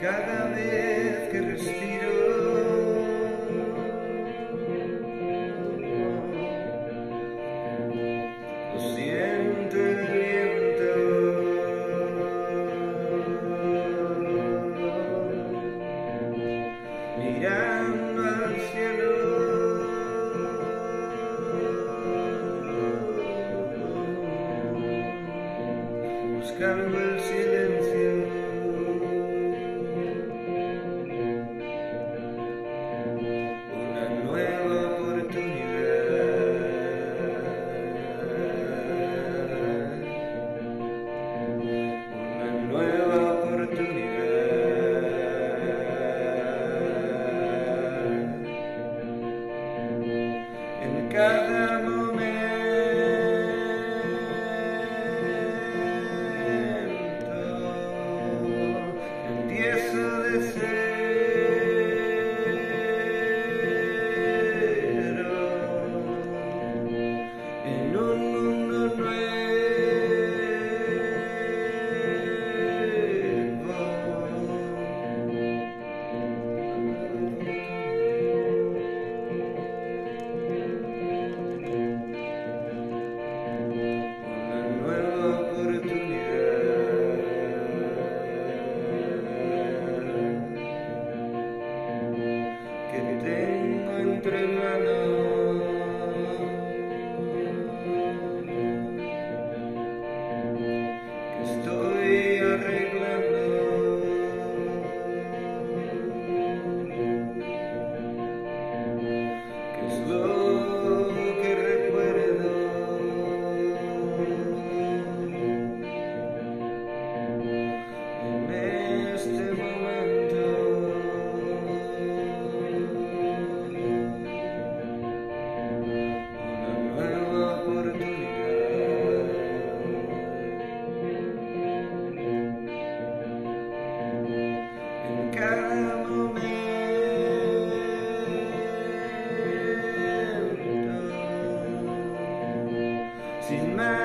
cada vez que respiro. Lo siento el viento. Mirando al cielo. Buscando el silencio. كذب que tengo entre manos. Feel my